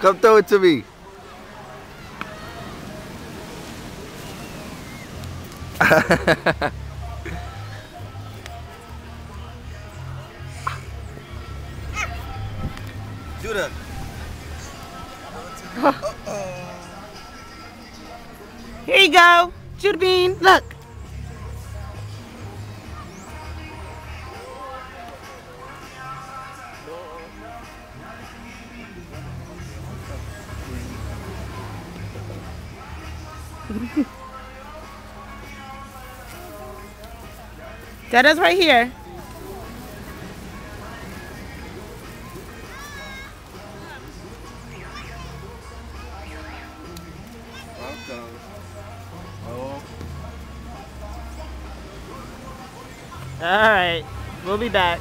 Come throw it to me. Judah. Here you go. Judah Bean, look. Dada's right here. All right. We'll be back.